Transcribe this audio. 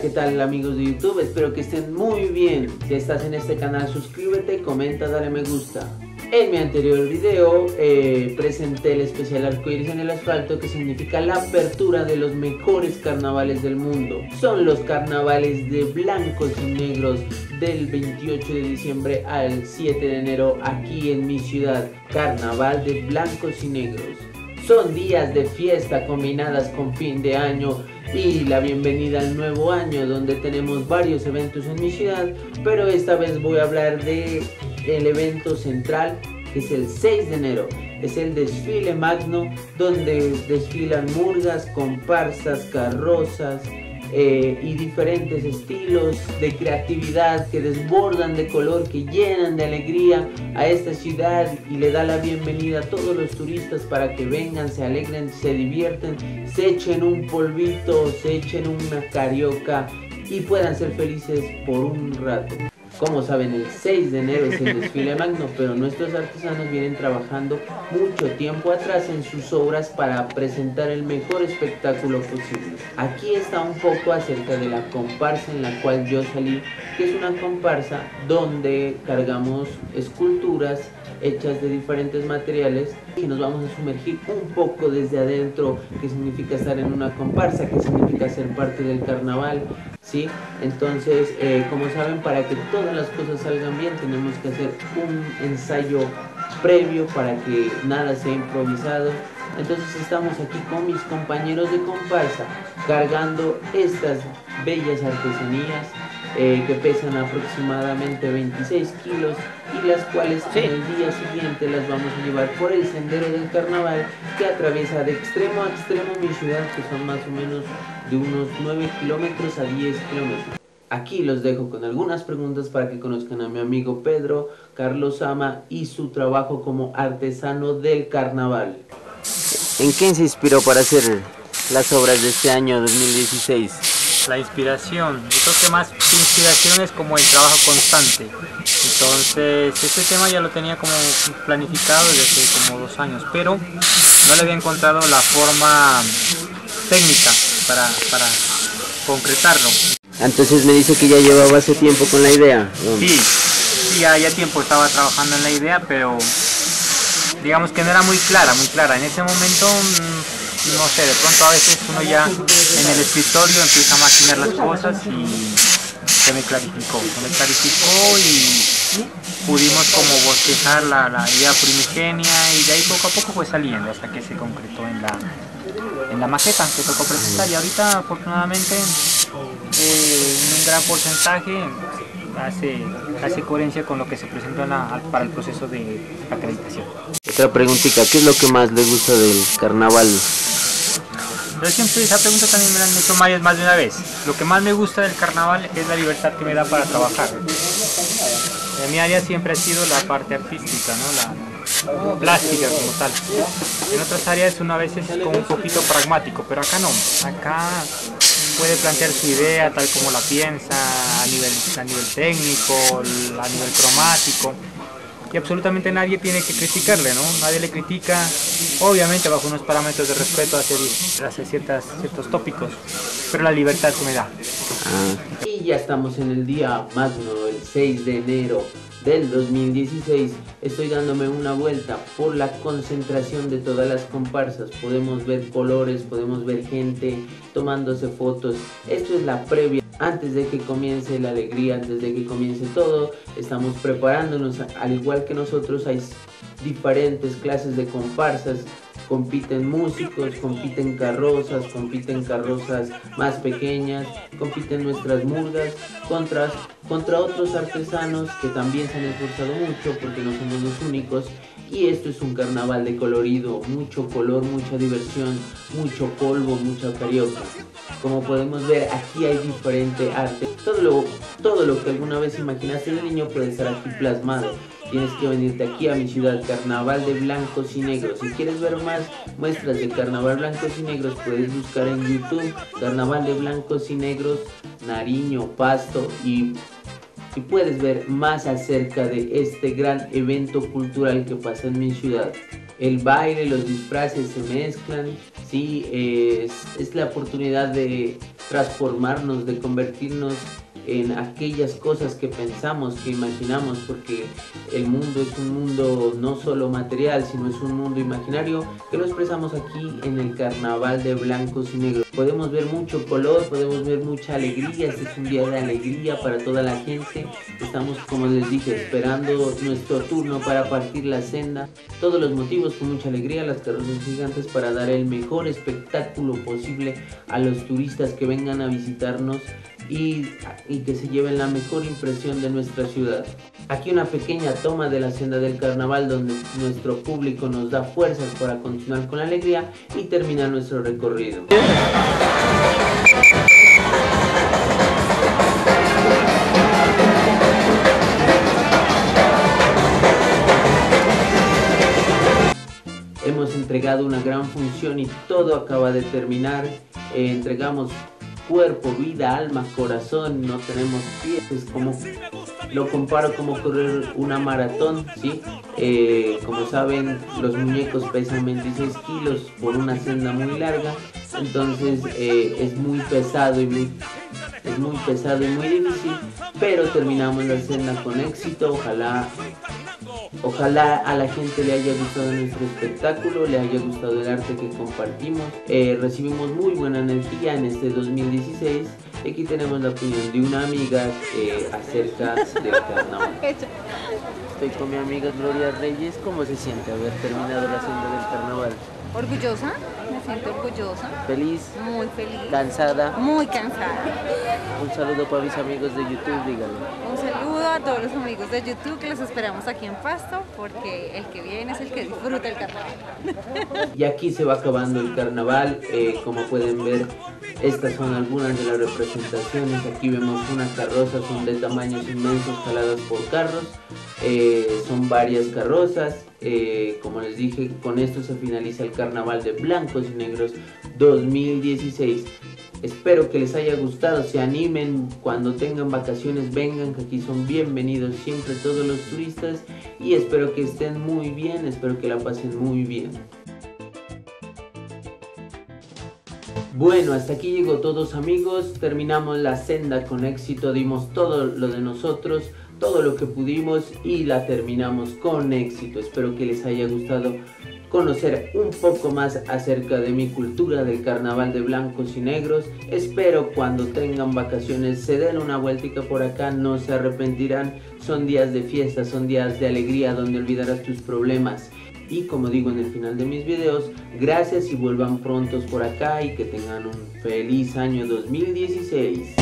¿qué tal amigos de YouTube? Espero que estén muy bien. Si estás en este canal, suscríbete, comenta, dale me gusta. En mi anterior video eh, presenté el especial arcoíris en el asfalto que significa la apertura de los mejores carnavales del mundo. Son los carnavales de blancos y negros del 28 de diciembre al 7 de enero aquí en mi ciudad. Carnaval de blancos y negros. Son días de fiesta combinadas con fin de año y la bienvenida al nuevo año donde tenemos varios eventos en mi ciudad, pero esta vez voy a hablar de el evento central que es el 6 de enero. Es el desfile magno donde desfilan murgas, comparsas, carrozas, eh, y diferentes estilos de creatividad que desbordan de color, que llenan de alegría a esta ciudad y le da la bienvenida a todos los turistas para que vengan, se alegren, se divierten, se echen un polvito, se echen una carioca y puedan ser felices por un rato. Como saben, el 6 de enero es el desfile magno, pero nuestros artesanos vienen trabajando mucho tiempo atrás en sus obras para presentar el mejor espectáculo posible. Aquí está un poco acerca de la comparsa en la cual yo salí, que es una comparsa donde cargamos esculturas hechas de diferentes materiales y nos vamos a sumergir un poco desde adentro, qué significa estar en una comparsa, qué significa ser parte del carnaval, ¿sí? Entonces, eh, como saben, para que todas las cosas salgan bien, tenemos que hacer un ensayo previo para que nada sea improvisado. Entonces estamos aquí con mis compañeros de comparsa cargando estas bellas artesanías eh, que pesan aproximadamente 26 kilos y las cuales en el día siguiente las vamos a llevar por el sendero del carnaval que atraviesa de extremo a extremo mi ciudad que son más o menos de unos 9 kilómetros a 10 kilómetros. Aquí los dejo con algunas preguntas para que conozcan a mi amigo Pedro Carlos Ama y su trabajo como artesano del carnaval. ¿En quién se inspiró para hacer las obras de este año 2016? La inspiración. Yo creo que más inspiración es como el trabajo constante. Entonces, este tema ya lo tenía como planificado desde hace como dos años, pero no le había encontrado la forma técnica para, para concretarlo. Entonces me dice que ya llevaba hace tiempo con la idea. Sí, sí, ya, ya tiempo estaba trabajando en la idea, pero digamos que no era muy clara, muy clara. En ese momento mm, no sé, de pronto a veces uno ya en el escritorio empieza a maquinar las cosas y se me clarificó, se me clarificó y pudimos como bosquejar la, la idea primigenia y de ahí poco a poco fue saliendo hasta que se concretó en la, en la maqueta que tocó presentar y ahorita afortunadamente eh, un gran porcentaje hace, hace coherencia con lo que se presentó para el proceso de acreditación. Otra preguntita, ¿qué es lo que más le gusta del carnaval yo siempre esa pregunta también me la han hecho más, de una vez. Lo que más me gusta del carnaval es la libertad que me da para trabajar. En mi área siempre ha sido la parte artística, ¿no? la, plástica como tal. En otras áreas uno a veces es como un poquito pragmático, pero acá no. Acá puede plantear su idea tal como la piensa a nivel, a nivel técnico, a nivel cromático y absolutamente nadie tiene que criticarle, ¿no? Nadie le critica, obviamente bajo unos parámetros de respeto hacia, hacia ciertas, ciertos tópicos, pero la libertad que me da. Ah. Y ya estamos en el día magno, el 6 de enero del 2016 estoy dándome una vuelta por la concentración de todas las comparsas podemos ver colores podemos ver gente tomándose fotos esto es la previa antes de que comience la alegría, antes de que comience todo, estamos preparándonos, al igual que nosotros hay diferentes clases de comparsas, compiten músicos, compiten carrozas, compiten carrozas más pequeñas, compiten nuestras murgas contra, contra otros artesanos que también se han esforzado mucho porque no somos los únicos y esto es un carnaval de colorido, mucho color, mucha diversión, mucho polvo, mucha carioca. Como podemos ver, aquí hay diferente arte. Todo lo, todo lo que alguna vez imaginaste de niño puede estar aquí plasmado. Tienes que venirte aquí a mi ciudad, Carnaval de Blancos y Negros. Si quieres ver más muestras de Carnaval Blancos y Negros, puedes buscar en YouTube Carnaval de Blancos y Negros, Nariño, Pasto y y puedes ver más acerca de este gran evento cultural que pasa en mi ciudad. El baile, los disfraces se mezclan, sí, es, es la oportunidad de, transformarnos, de convertirnos en aquellas cosas que pensamos, que imaginamos, porque el mundo es un mundo no solo material, sino es un mundo imaginario que lo expresamos aquí en el carnaval de blancos y negros. Podemos ver mucho color, podemos ver mucha alegría, este es un día de alegría para toda la gente. Estamos, como les dije, esperando nuestro turno para partir la senda. Todos los motivos con mucha alegría, las carrozas gigantes para dar el mejor espectáculo posible a los turistas que vengan a visitarnos y, que se lleven la mejor impresión de nuestra ciudad. Aquí una pequeña toma de la senda del carnaval donde nuestro público nos da fuerzas para continuar con la alegría y terminar nuestro recorrido. Hemos entregado una gran función y todo acaba de terminar. Eh, entregamos cuerpo, vida, alma, corazón, no tenemos pies, es como lo comparo como correr una maratón, ¿sí? Eh, como saben, los muñecos pesan 26 kilos por una senda muy larga, entonces eh, es muy pesado y muy, es muy pesado y muy difícil, pero terminamos la senda con éxito, ojalá Ojalá a la gente le haya gustado nuestro espectáculo, le haya gustado el arte que compartimos. Eh, recibimos muy buena energía en este 2016. Y aquí tenemos la opinión de una amiga eh, acerca del carnaval. Estoy con mi amiga Gloria Reyes. ¿Cómo se siente haber terminado la senda del carnaval? Orgullosa, me siento orgullosa. ¿Feliz? Muy feliz. ¿Cansada? Muy cansada. Un saludo para mis amigos de YouTube, díganlo. Un saludo a todos los amigos de YouTube que los esperamos aquí en Pasto, porque el que viene es el que disfruta el carnaval. Y aquí se va acabando el carnaval, eh, como pueden ver, estas son algunas de las representaciones. Aquí vemos una carroza, son de tamaños inmensos, jaladas por carros. Eh, son varias carrozas. Eh, como les dije, con esto se finaliza el carnaval de blancos y negros 2016. Espero que les haya gustado, se animen cuando tengan vacaciones, vengan que aquí son bienvenidos siempre todos los turistas y espero que estén muy bien, espero que la pasen muy bien. Bueno, hasta aquí llegó todos amigos, terminamos la senda con éxito, dimos todo lo de nosotros, todo lo que pudimos y la terminamos con éxito. Espero que les haya gustado conocer un poco más acerca de mi cultura del carnaval de blancos y negros. Espero cuando tengan vacaciones se den una vueltica por acá, no se arrepentirán. Son días de fiesta, son días de alegría donde olvidarás tus problemas. Y como digo en el final de mis videos, gracias y vuelvan prontos por acá y que tengan un feliz año 2016.